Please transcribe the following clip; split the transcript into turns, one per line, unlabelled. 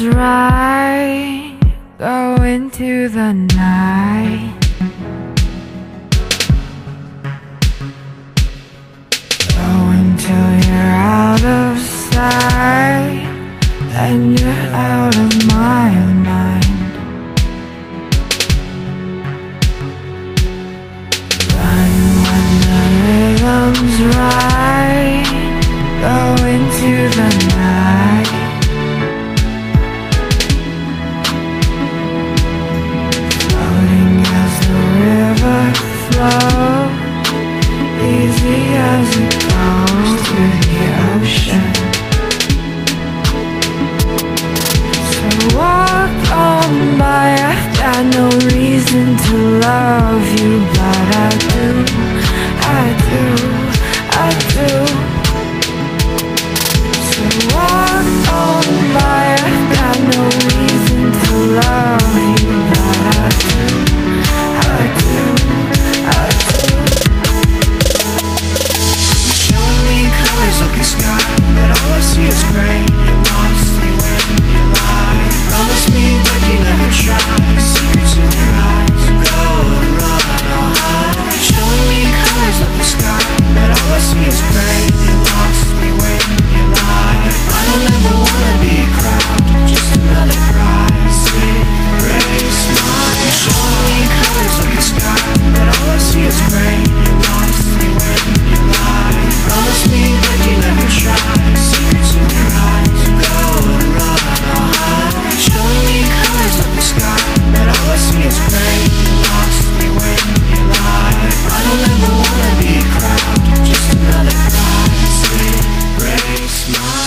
right Go into the night. Go into to love you smile.